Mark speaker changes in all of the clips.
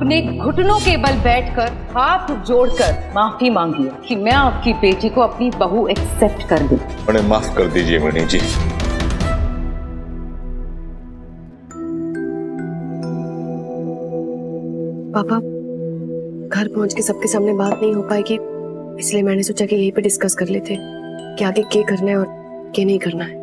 Speaker 1: अपने घुटनों के बल बैठकर हाथ जोड़कर माफ़ी मांगी कि मैं आपकी बेटी को अपनी बहू एक्सेप्ट कर दूँ।
Speaker 2: उन्हें माफ़ कर दीजिए मणि जी
Speaker 3: पापा घर पहुँच के सबके सामने बात नहीं हो पाएगी इसलिए मैंने सोचा कि यहीं पे डिस्कस कर लेते कि आगे क्या करना है और क्या नहीं करना है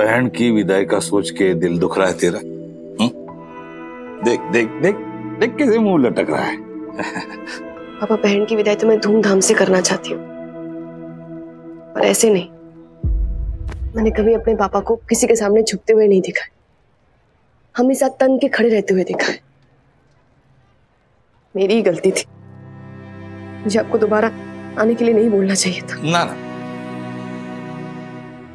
Speaker 2: बहन की विदाई का सोच के दिल दुख रहा है तेरा? हम्म? देख देख देख देख कैसे मुँह लटक रहा है।
Speaker 3: पापा बहन की विदाई तो मैं धूमधाम से करना चाहती हूँ। पर ऐसे नहीं। मैंने कभी अपने पापा को किसी के सामने छुपते हुए नहीं देखा हमेशा तन के खड़े रहते हुए देखा है। मेरी ही गलती थी। मुझे आपको दोबारा आने के लिए नहीं बोलना चाहिए था।
Speaker 2: ना ना।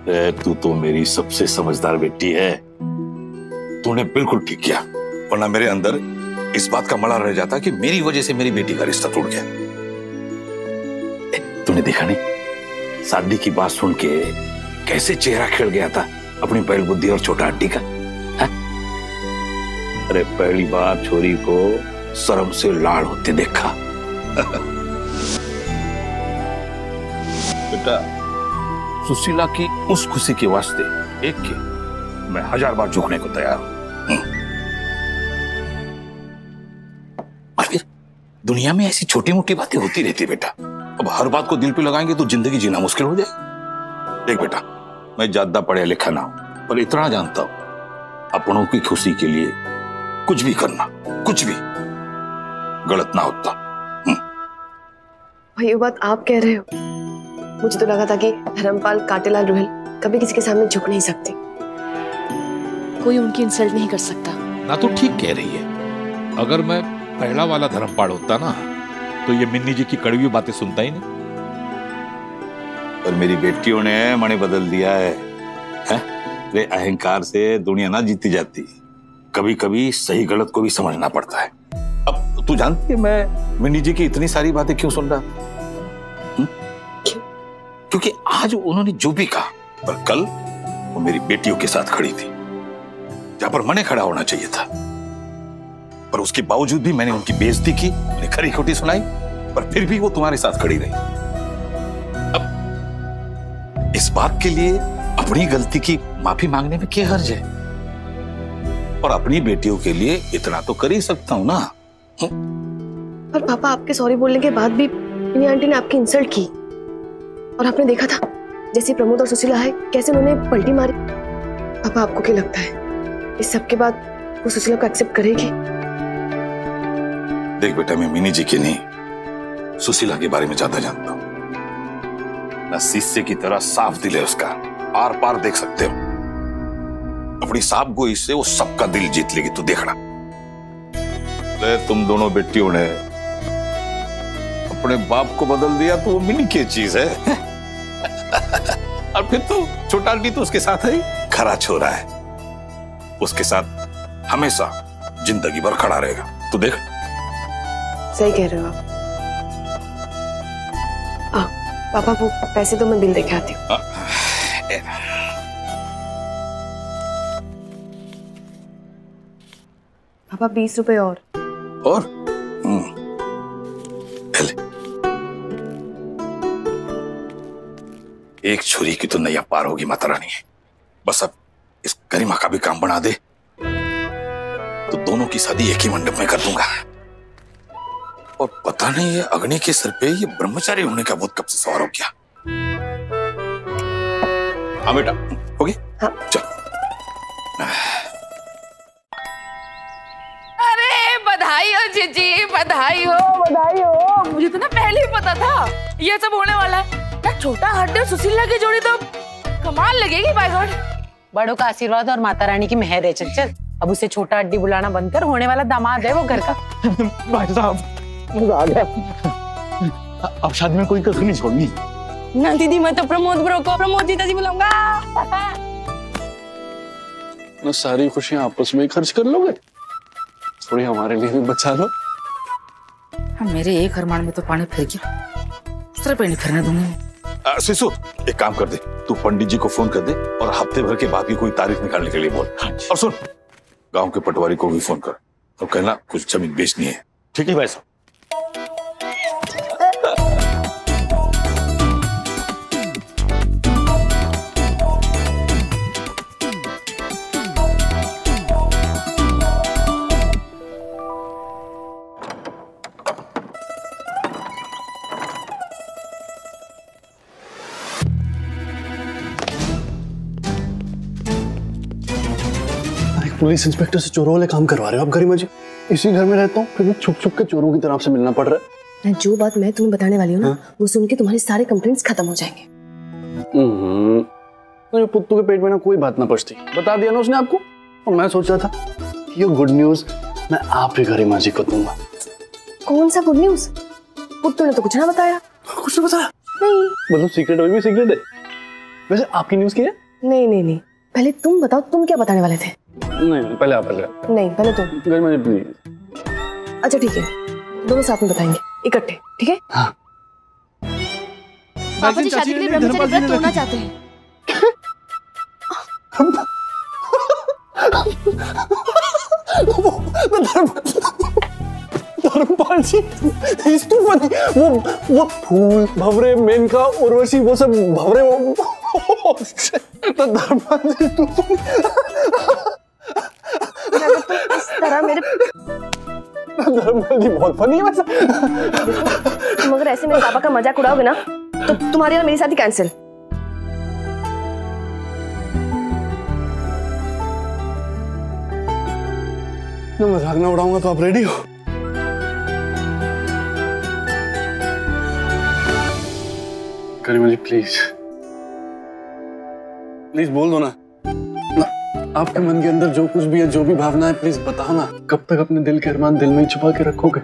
Speaker 2: तू तो मेरी सबसे समझदार बेटी है। तूने बिल्कुल ठीक किया, वरना मेरे अंदर इस बात का मड़ा रह जाता कि मेरी वजह से मेरी बेटी का रिश्ता टूट गया। तूने देखा नहीं? शादी की बात सुन के कैसे चेहरा खिल गया था अपनी बैल बुद्धि और छोटा हड्डी का, है? अरे, पहली बार छोरी को शर्म से लाड़ होते देखा। बेटा सुशीला की उस खुशी के वास्ते एक के मैं हज़ार बार झुकने को तैयार हूँ। हम्म। और फिर दुनिया में ऐसी छोटी मोटी बातें होती रहती बेटा। अब हर बात को दिल पे लगाएँगे तो ज़िंदगी जीना मुश्किल हो जाए देख बेटा मैं ज़्यादा पढ़ा लिखा ना हूँ पर इतना जानता हूँ अपनों की खुशी के लिए कुछ भी करना कुछ भी गलत ना होता।
Speaker 3: भाई ये बात आप कह रहे हो। मुझे तो लगा था कि धर्मपाल काटेलाल रोहल कभी किसी के सामने झुक नहीं सकते।
Speaker 4: कोई उनकी इंसल्ट नहीं कर सकता।
Speaker 5: ना तो ठीक कह रही है। अगर मैं पहला वाला धर्मपाल होता ना तो ये मिन्नी जी की कड़वी बातें सुनता ही नहीं।
Speaker 2: पर मेरी बेटियों ने मणि बदल दिया है, है? वे अहंकार से दुनिया ना जीती जाती। कभी कभी सही गलत को भी समझना पड़ता है। अब तू जानती है मैं मिन्नी जी की इतनी सारी बातें क्यों सुन रहा? क्योंकि आज उन्होंने जो भी कहा, पर कल वो मेरी बेटियों के साथ खड़ी थी, जहाँ पर मने खड़ा होना चाहिए था। पर उसके बावजूद भी मैंने उनकी बेइज्जती की, उन्हें खरी खोटी सुनाई, पर फिर भी वो तुम्हारे साथ खड़ी रही। अब इस बात के लिए अपनी गलती की माफ़ी मांगने में क्या हर्ज है? और अपनी बेटियों के लिए इतना तो कर ही सकता हूँ ना।
Speaker 3: पर पापा, आपके सॉरी बोलने के बाद भी मिनी आंटी ने आपकी इंसल्ट की। और आपने देखा था, जैसे प्रमोद और सुशीला है, कैसे उन्होंने पलटी मारी। पापा आपको क्या लगता है? इस सब के बाद वो सुशीला को एक्सेप्ट करेगी?
Speaker 2: देख बेटा, मैं मिनी जी की नहीं, सुशीला के बारे में ज़्यादा जानता हूँ। ना शीशे की तरह साफ़ दिल है उसका। आर पार देख सकते हो। अपनी साफ़ गोई से वो सबका दिल जीत लेगी, तू देखना अरे तुम दोनों बेटियों ने अपने बाप को बदल दिया तो वो मिनी की चीज़ है। और फिर तो छोटा तो उसके साथ है। खरा छोरा है। उसके साथ हमेशा ज़िंदगी भर खड़ा रहेगा। तू देख।
Speaker 3: सही कह रहे हो आप। आ, पापा वो पैसे तो मैं बिल देके आती हूँ। पापा बीस रुपए और।
Speaker 2: और? एक छुरी की तो नैया पार होगी माता रानी। बस अब इस गरिमा का भी काम बना दे। तो दोनों की शादी एक ही मंडप में कर दूँगा। और पता नहीं ये अग्नि के सिर पे ये ब्रह्मचारी होने का बहुत कब से सवार हो गया। हाँ बेटा हो गई
Speaker 3: हाँ।
Speaker 2: चल।
Speaker 4: अरे बधाई हो जीजी बधाई हो। बधाई हो। मुझे तो ना पहले ही पता था। ये सब होने वाला है। छोटा हड्डी और सुशीला की जोड़ी तो कमाल लगेगी बाय गॉड
Speaker 6: बड़ों का आशीर्वाद और माता रानी की मेहर है चल चल। अब उसे छोटा हड्डी बुलाना बंद कर होने वाला दामाद है वो घर का।
Speaker 7: भाई साहब। मज़ा आ गया। अब शादी में कोई कसर नहीं छोड़नी।
Speaker 6: ना दीदी मैं तो प्रमोद ब्रो को प्रमोद जीता जी बुलाऊँगा।
Speaker 7: ना सारी खुशियाँ आपस में ही खर्च कर लोगे। थोड़ी हमारे लिए भी बचा लो।
Speaker 4: हाँ, मेरे एक अरमान में तो पानी फिर गया दूसरे पे नहीं फिरने दूँगी।
Speaker 2: शिशु एक काम कर दे। तू पंडित जी को फ़ोन कर दे और हफ़्ते भर के बाद की कोई तारीख निकालने के लिए बोल। और सुन गाँव के पटवारी को भी फ़ोन कर और कहना कुछ ज़मीन बेचनी है। ठीक है भाई साहब।
Speaker 7: पुलिस इंस्पेक्टर से चोरों वाले काम करवा रहे हो आप गरिमा जी इसी घर में रहता हूँ फिर भी छुप छुप के चोरों की तरफ़ से मिलना पड़ रहा है।
Speaker 3: जो बात मैं तुम्हें बताने वाली हूँ ना वो सुन के तुम्हारे सारे कंप्लेंट्स खत्म हो जाएँगे।
Speaker 7: हम्म, मेरे पुत्तू के पेट में ना कोई बात ना पछती। बता दिया ना उसने आपको? और मैं सोच रहा था कि ये गुड न्यूज़ मैं आप ही गरिमा जी को दूँगा।
Speaker 3: कौन सा गुड न्यूज़ पुत्तू ने तो कुछ ना बताया।
Speaker 7: कुछ नहीं बताया।
Speaker 3: नहीं।
Speaker 7: मतलब सीक्रेट अभी भी सीक्रेट है? वैसे आपकी न्यूज़ क्या है?
Speaker 3: नहीं नहीं नहीं। पहले तुम बताओ तुम क्या बताने वाले थे?
Speaker 7: नहीं पहले आप पहले
Speaker 3: नहीं पहले तुम
Speaker 7: गरिमा जी प्लीज़
Speaker 3: अच्छा ठीक है दोनों साथ में बताएँगे इकट्ठे ठीक है
Speaker 4: पापा जी शादी के लिए ब्रह्मचर्य व्रत तोड़ना चाहते हैं
Speaker 7: धर्मपाल जी वो वो फूल भवरे मेनका उर्वशी वो सब भवरे वो तो धर्मपाल जी तू
Speaker 3: तरह मेरे
Speaker 7: बहुत फनी है वैसे।
Speaker 3: तुम अगर ऐसे मेरे पापा का मज़ाक उड़ाओगे ना तो तुम्हारी और मेरी शादी कैंसिल
Speaker 7: मैं मज़ाक ना उड़ाऊँगा तो आप रेडी हो? करीमा जी प्लीज़ प्लीज़ बोल दो ना, आपके मन के अंदर जो कुछ भी है जो भी भावना है प्लीज़ बताओ ना। कब तक अपने दिल के अरमान दिल में ही छुपा के रखोगे?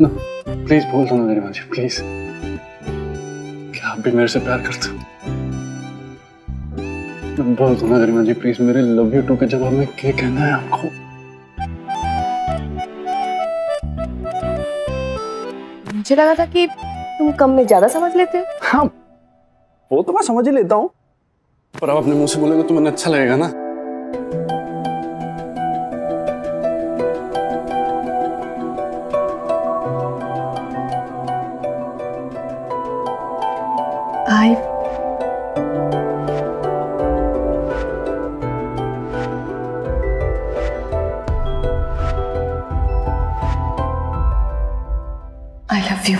Speaker 7: ना प्लीज़ बोल दो ना करीमा जी प्लीज़ क्या आप भी मेरे से प्यार करते हो। बोल दो ना करीमा जी प्लीज़ मेरे लव यू टू के जवाब में क्या कहना है आपको?
Speaker 3: मुझे लगा था कि तुम कम में ज़्यादा समझ लेते हो।
Speaker 7: हाँ वो तो मैं समझ ही लेता हूँ। पर आप अपने मुँह से बोलेंगे तो मैंने अच्छा लगेगा ना।
Speaker 3: आई आई लव यू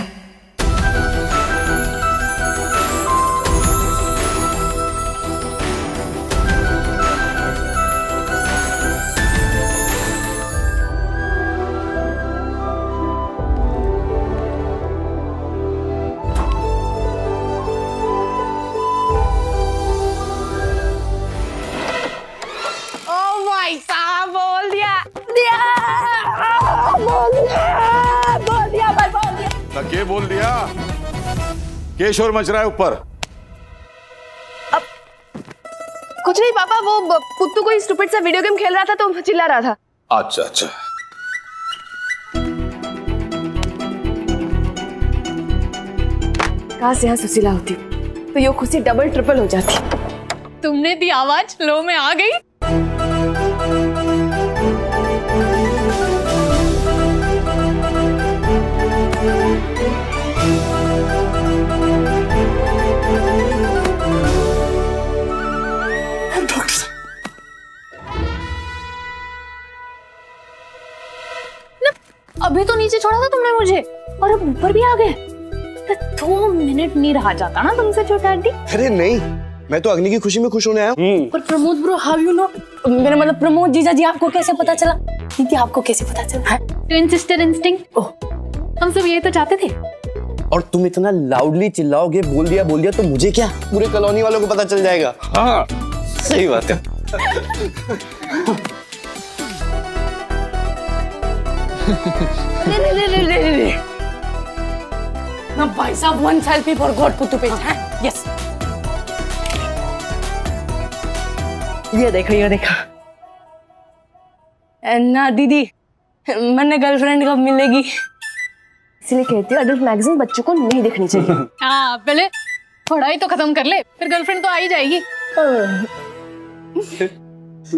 Speaker 2: शोर मच रहा है ऊपर।
Speaker 3: कुछ नहीं पापा वो पुत्तू कोई स्टूपिड सा वीडियो गेम खेल रहा था तो चिल्ला रहा था।
Speaker 2: अच्छा अच्छा।
Speaker 3: काश यहाँ सुशीला होती? तो ये खुशी डबल ट्रिपल हो जाती।
Speaker 4: तुमने दी आवाज़ लो में आ गई। अभी तो नीचे छोड़ा था तुमने मुझे। और अब ऊपर भी आ गए। तो दो मिनट नहीं रहा जाता ना तुमसे छोटा आंटी।
Speaker 8: अरे नहीं मैं तो अग्नि की खुशी में खुश होने आया हूँ।
Speaker 4: पर Pramod bro how you know मेरा मतलब प्रमोद जीजा जी आपको कैसे पता चला? दीदी आपको कैसे पता चला? Twin sister instinct oh. हम सब ये तो चाहते थे।
Speaker 8: और तुम इतना लाउडली चिल्लाओगे बोल दिया बोल दिया तो मुझे क्या? पूरे कॉलोनी वालों को पता चल जाएगा। हाँ। सही बात है।
Speaker 4: ना भाई साहब वन सेल्फी फॉर गॉड पुत्तू पेज है यस ये देखो ये देखो ना दीदी मैंने गर्लफ्रेंड कब मिलेगी
Speaker 3: इसलिए कहती हूँ अडल्ट मैगजीन बच्चों को नहीं देखनी चाहिए
Speaker 4: हाँ पहले
Speaker 9: पढ़ाई तो खत्म कर ले फिर गर्लफ्रेंड तो आ ही जाएगी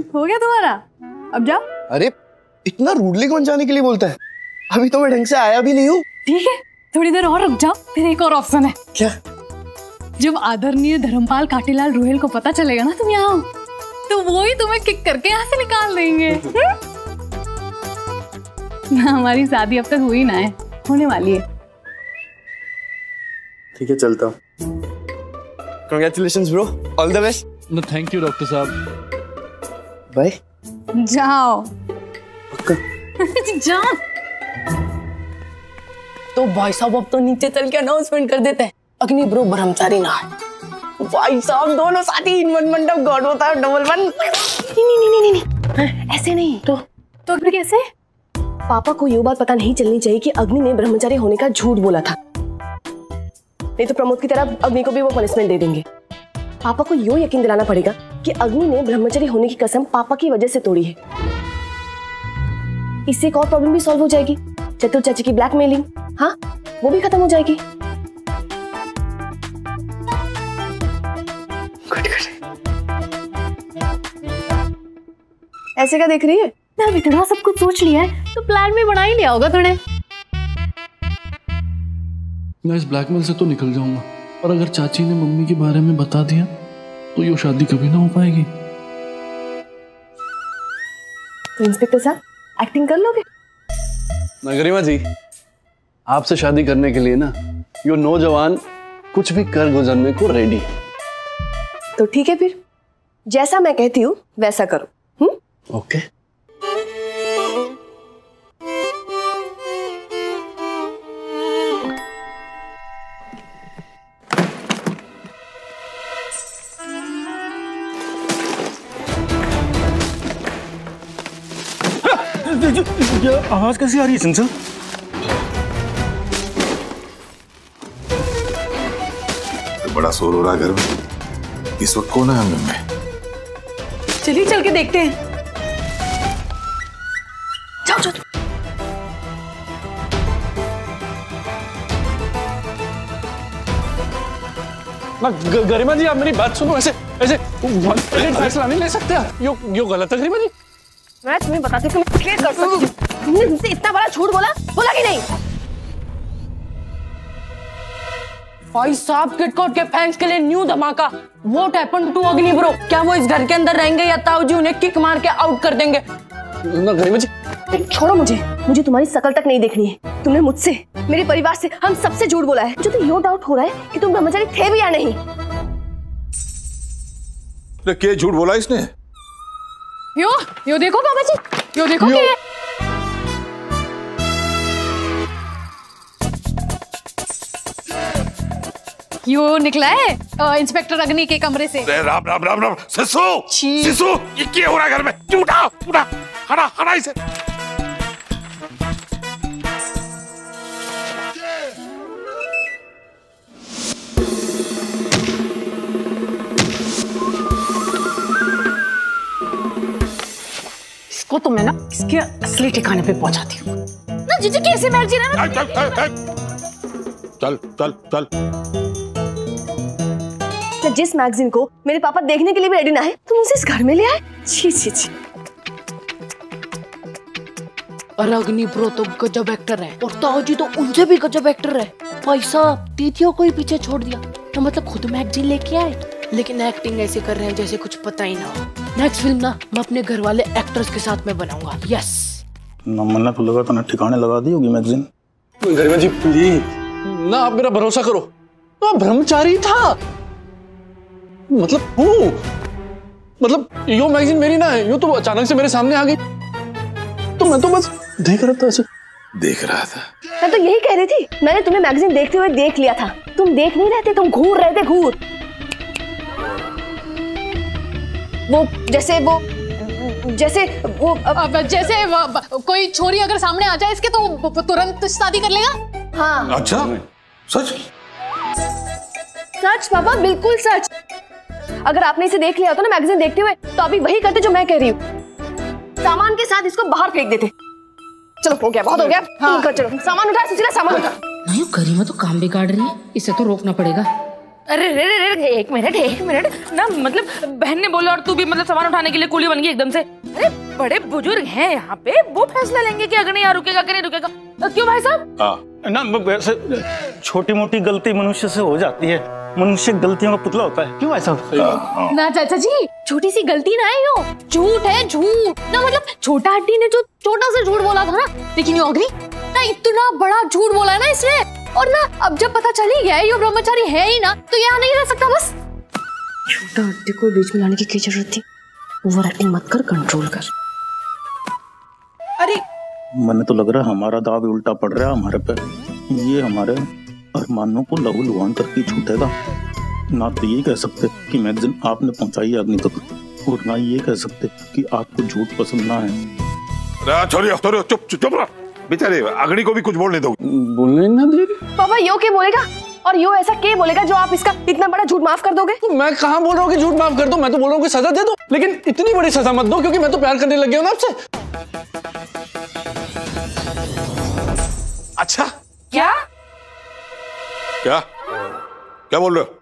Speaker 9: हो गया तुम्हारा अब जाओ
Speaker 8: अरे इतना रूडली कौन जाने के लिए बोलता है? अभी तो मैं ढंग से आया भी नहीं हूँ।
Speaker 9: ठीक है थोड़ी देर और रुक जाओ फिर एक और ऑप्शन है।
Speaker 8: क्या?
Speaker 9: जब आदरणीय धर्मपाल काटीलाल रोहेल को पता चलेगा ना तुम यहाँ हो तो वो ही तुम्हें किक करके यहाँ से निकाल देंगे। हम्म? ना हमारी शादी अब तक हुई ना है होने वाली है।
Speaker 8: ठीक है चलता हूँ। Congratulation bro all the best
Speaker 7: no thank you doctor साहब।
Speaker 8: बाय
Speaker 9: जाओ। जाओ।
Speaker 6: तो भाई साहब अब तो नीचे चल के अनाउंसमेंट कर देते हैं। अग्नि ब्रो ब्रह्मचारी ना भाई साहब दोनों साथी इन वन मंडप गॉड होता है डबल वन
Speaker 3: नहीं नहीं नहीं नहीं नहीं। ऐसे नहीं। तो
Speaker 9: तो फिर कैसे?
Speaker 3: पापा को ये बात पता नहीं चलनी चाहिए कि अग्नि ने ब्रह्मचारी होने का झूठ बोला था। नहीं तो प्रमोद की तरह अग्नि को भी वो पनिशमेंट दे देंगे। पापा को यो यकीन दिलाना पड़ेगा कि अग्नि ने ब्रह्मचारी होने की कसम पापा की वजह से तोड़ी है। इससे एक और प्रॉब्लम भी सॉल्व हो जाएगी। चतुर चाची की ब्लैकमेलिंग हाँ वो भी खत्म हो जाएगी। गुड गुड ऐसे क्या देख रही है?
Speaker 9: ना अब इतना सब कुछ सोच लिया है तो प्लान भी बना ही लिया होगा तूने।
Speaker 7: मैं इस ब्लैकमेल से तो निकल जाऊँगा और अगर चाची ने मम्मी के बारे में बता दिया तो ये शादी कभी ना हो पाएगी।
Speaker 3: तो इंस्पेक्टर साहब एक्टिंग कर लोगे?
Speaker 7: नगरिमा जी आपसे शादी करने के लिए ना यो नौजवान कुछ भी कर गुजरने को रेडी है।
Speaker 3: तो ठीक है फिर। जैसा मैं कहती हूँ वैसा करो। हम्म?
Speaker 7: ओके
Speaker 8: आवाज़ कैसी आ रही है सिंसल
Speaker 2: बड़ा शोर हो रहा है घर में। इस वक्त कौन है आँगन में?
Speaker 3: चलिए चल के देखते हैं। जाओ जाओ।
Speaker 7: ना गरिमा जी आप मेरी बात सुनो ऐसे ऐसे फैसला नहीं ले सकते। यो यो गलत है गरिमा जी।
Speaker 3: मैं तुम्हें बताती हूँ कि मैं क्लियर कर सकती हूँ। तुमने मुझसे इतना बड़ा झूठ बोला? बोला कि नहीं?
Speaker 6: भाई साहब किटकॉट के फैंस के लिए न्यू धमाका। What happen to Agni bro क्या वो इस घर के अंदर रहेंगे या ताऊ जी उन्हें किक मार के आउट कर देंगे?
Speaker 7: ना जी।
Speaker 3: छोड़ो मुझे। मुझे तुम्हारी शकल तक नहीं देखनी है। तुमने मुझसे मेरे परिवार से हम सबसे झूठ बोला है। मुझे तो यो डाउट हो रहा है कि तुम ब्रह्मचारी थे भी या नहीं।
Speaker 2: क्या झूठ बोला इसने?
Speaker 9: यो यो देखो बाबा जी यो देखो क्या है यो निकला है आ, इंस्पेक्टर अग्नि के कमरे से
Speaker 5: राम राम राम राम सिसु सिसु ये क्या हो रहा है घर में उठा उठा हटा हटा इसे
Speaker 6: तो मैं ना इसके असली ठिकाने पे पहुंचाती हूँ।
Speaker 4: ना जीजी कैसे मर्ज़ी ना
Speaker 5: चल चल चल चल चल।
Speaker 3: मैं जिस मैगजीन को मेरे पापा देखने के लिए भी रेडी ना है तुम उसे इस घर में ले आए। छी छी छी।
Speaker 4: और अग्नि ब्रो तो गजब एक्टर है और ताऊ जी तो उनसे भी गजब एक्टर है। भाई साहब दीदियों को ही पीछे छोड़ दिया। तो मतलब खुद मैगजीन लेके आए? लेकिन एक्टिंग ऐसे कर रहे हैं जैसे कुछ पता ही ना हो। नेक्स्ट फ़िल्म ना मैं अपने घर वाले एक्टर्स के साथ में बनाऊँगा। यस
Speaker 10: मन्ना को लगा था ना ठिकाने लगा दी होगी मैगजीन
Speaker 7: गरिमा जी प्लीज़ ना आप मेरा भरोसा करो। तो ब्रह्मचारी था। मतलब हूँ। मतलब यो मैगजीन मेरी ना है यो तो अचानक से मेरे सामने आ गई। तो मैं तो बस देख रहा था ऐसे।
Speaker 2: देख रहा था।
Speaker 3: मैं तो यही कह रही थी मैंने तुम्हें मैगजीन देखते हुए देख लिया था। तुम देख नहीं रहे थे तुम घूर रहे थे घूर। वो जैसे वो जैसे वो
Speaker 9: अब जैसे व- कोई छोरी अगर सामने आ जाए इसके तो तुरंत शादी कर लेगा?
Speaker 3: हाँ।
Speaker 2: अच्छा? सच?
Speaker 3: सच पापा बिल्कुल सच। अगर आपने इसे देख लिया होता ना मैगजीन देखते हुए तो अभी वही करते जो मैं कह रही हूँ। सामान के साथ इसको बाहर फेंक देते। चलो हो गया बहुत हो गया। तुम कर चलो सामान उठा सुशीला सामान उठा।
Speaker 4: नहीं करीमा तो काम बिगाड़ रही है इसे तो रोकना पड़ेगा।
Speaker 6: अरे रे रे रे एक मिनट एक मिनट। ना मतलब बहन ने बोला और तू भी मतलब सामान उठाने के लिए कुली बन गई एकदम से। अरे बड़े बुज़ुर्ग हैं यहाँ पे। वो फैसला लेंगे कि अगर नहीं यहाँ रुकेगा कि नहीं रुकेगा। अ, क्यों भाई साहब?
Speaker 10: हाँ ना वैसे छोटी मोटी गलती मनुष्य से हो जाती है। मनुष्य गलतियों का पुतला होता है। क्यों भाई साहब?
Speaker 9: ना चाचा जी छोटी सी गलती ना है यो। झूठ है झूठ। ना मतलब छोटा हड्डी ने जो छोटा सा झूठ बोला था ना लेकिन ये ना इतना बड़ा झूठ बोला है ना इसने। और ना अब जब पता चल ही गया ये ब्रह्मचारी है ही ना तो यहाँ नहीं रह सकता बस।
Speaker 3: छोटा हड्डी को बीच में लाने की क्या ज़रूरत थी? ओवर एक्टिंग मत कर कंट्रोल कर।
Speaker 6: अरे!
Speaker 10: मैंने तो लग रहा है हमारा दाव उल्टा पड़ रहा है हमारे पे। ये हमारे अरमानों को लहू लुहान करके छूटेगा। ना तो ये कह सकते कि मैगजीन आपने पहुंचाई अग्नि तक और ना ये कह सकते कि आपको झूठ पसंद ना है
Speaker 2: अरे छोड़ियो छोड़ियो चुप चुप चुप रह। बेचारे अग्नि को भी कुछ बोलने दो।
Speaker 7: बोलने ना दे
Speaker 3: पापा यो के बोलेगा? और यो ऐसा के बोलेगा जो आप इसका इतना बड़ा झूठ माफ़ कर दोगे?
Speaker 7: तो मैं कहाँ बोल रहा हूँ कि झूठ माफ़ कर दो? मैं तो बोल रहा हूँ कि सजा दे दो। लेकिन इतनी बड़ी सजा मत दो क्योंकि मैं तो प्यार करने लग गया हूँ ना आपसे।
Speaker 2: अच्छा।
Speaker 6: क्या?
Speaker 2: क्या? क्या बोल रहे हो?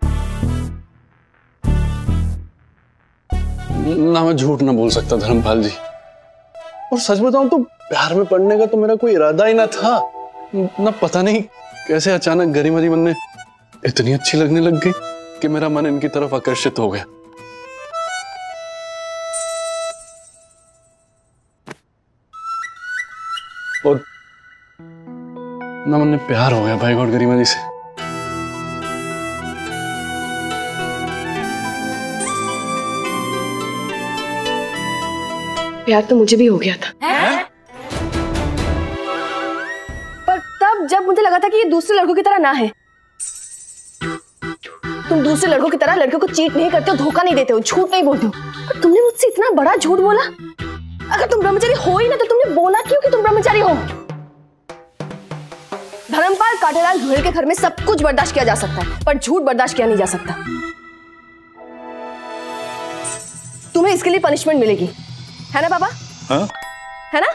Speaker 7: ना मैं झूठ ना बोल सकता धर्मपाल जी। और सच बताऊँ तो प्यार में पड़ने का तो मेरा कोई इरादा ही ना था। ना पता नहीं कैसे अचानक गरिमा जी बनने इतनी अच्छी लगने लग गई कि मेरा मन इनकी तरफ़ आकर्षित हो गया। और ना मन प्यार हो गया भाई गौर गरिमा जी से।
Speaker 3: प्यार तो मुझे भी हो गया था। पर मुझे लगा था कि ये दूसरे लड़कों की तरह ना है। तुम दूसरे लड़कों की तरह लड़कों को चीट नहीं करते हो धोखा नहीं देते हो झूठ नहीं बोलते हो। तुमने मुझसे इतना बड़ा झूठ बोला? अगर तुम ब्रह्मचारी हो ही ना तो तुमने बोला क्यों कि तुम ब्रह्मचारी हो? धर्मपाल काटेलाल रुहेल के घर में सब कुछ बर्दाश्त किया जा सकता है पर झूठ बर्दाश्त किया नहीं जा सकता। तुम्हें इसके लिए पनिशमेंट मिलेगी। है ना पापा
Speaker 2: हाँ।
Speaker 3: है ना?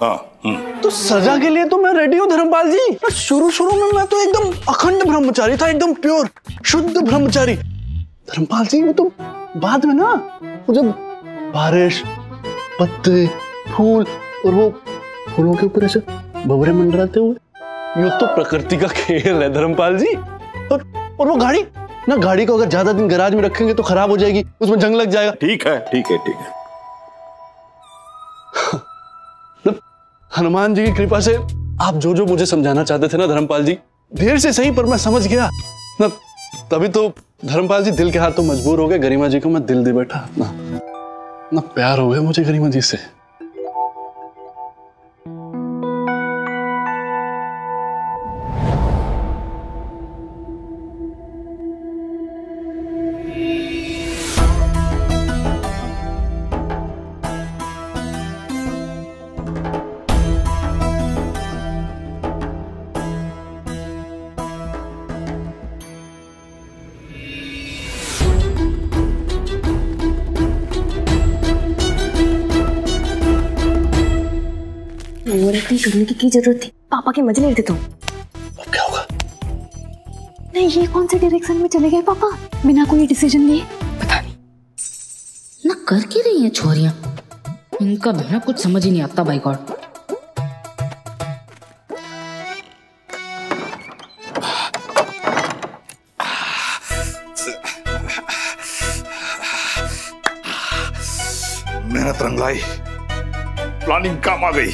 Speaker 2: हाँ हम्म।
Speaker 7: तो सजा के लिए तो मैं रेडी हूँ धर्मपाल जी। पर शुरू शुरू में मैं तो एकदम अखंड ब्रह्मचारी था, एकदम प्योर शुद्ध ब्रह्मचारी। धर्मपाल जी, वो तो बाद में ना, वो जब बारिश, पत्ते, फूल और वो फूलों के ऊपर ऐसे भवरे मंडराते हुए। ये तो प्रकृति का खेल है धर्मपाल जी। और और वो गाड़ी, ना गाड़ी को अगर ज़्यादा दिन गैराज में रखेंगे तो खराब हो जाएगी, उसमें जंग लग जाएगा।
Speaker 2: ठीक है ठीक है ठीक है।
Speaker 7: हनुमान जी की कृपा से आप जो जो मुझे समझाना चाहते थे ना धर्मपाल जी देर से सही पर मैं समझ गया। ना, तभी तो धर्मपाल जी दिल के हाथ तो मजबूर हो गए, गरिमा जी को मैं दिल दे बैठा। ना ना प्यार हो गया मुझे गरिमा जी से।
Speaker 3: ओवर एक्टिंग की की ज़रूरत थी। पापा के मज़े ले रहे तुम।
Speaker 7: अब क्या होगा?
Speaker 9: नहीं ये कौन से डायरेक्शन में चले गए पापा? बिना कोई डिसीज़न लिए। पता नहीं।
Speaker 11: ना कर क्या रही हैं छोरियाँ? इनका भी ना कुछ समझ ही नहीं आता भाई गॉड।
Speaker 2: मेहनत रंग लाई प्लानिंग काम आ गई।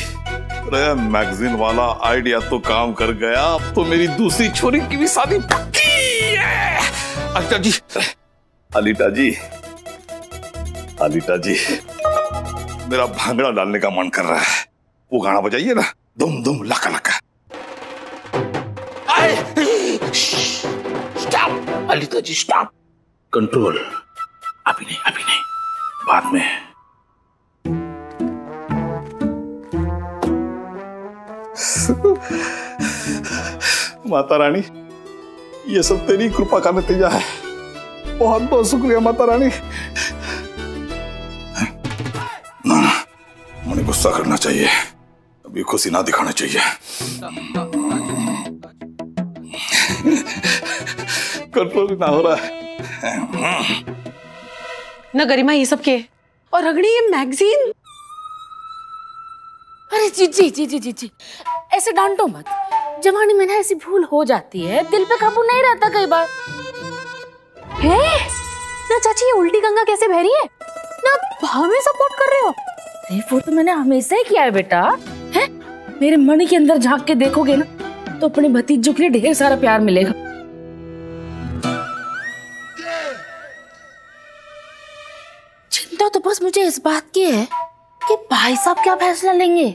Speaker 2: अरे मैगजीन वाला आइडिया तो काम कर गया। अब तो मेरी दूसरी छोरी की भी शादी पक्की है। अलीटा जी। अलीटा जी। अलीटा जी। मेरा भांगड़ा डालने का मन कर रहा है। वो गाना बजाइए ना। दुम दुम लका लका। Stop Alita ji stop control अभी नहीं अभी नहीं। बाद में माता रानी ये सब तेरी कृपा का नतीजा है। बहुत बहुत शुक्रिया माता रानी। ना ना मुझे गुस्सा करना चाहिए। अभी खुशी ना दिखाना चाहिए। कंट्रोल ना हो रहा है।
Speaker 6: ना गरिमा ये सब के? और अगड़ी ये मैगजीन?
Speaker 1: अरे जी जी जी जी जी जी। ऐसे डांटो मत। जवानी में ना ऐसी भूल हो जाती है। दिल पे काबू नहीं रहता कई बार।
Speaker 9: है? ना चाची ये उल्टी गंगा कैसे बह रही है? ना हमें सपोर्ट कर रहे हो?
Speaker 1: अरे वो तो मैंने हमेशा ही किया है बेटा। है? मेरे मन के अंदर झाँक के देखोगे ना तो अपने भतीजों के लिए ढेर सारा प्यार मिलेगा। चिंता तो बस मुझे इस बात की है कि भाई साहब क्या फैसला लेंगे?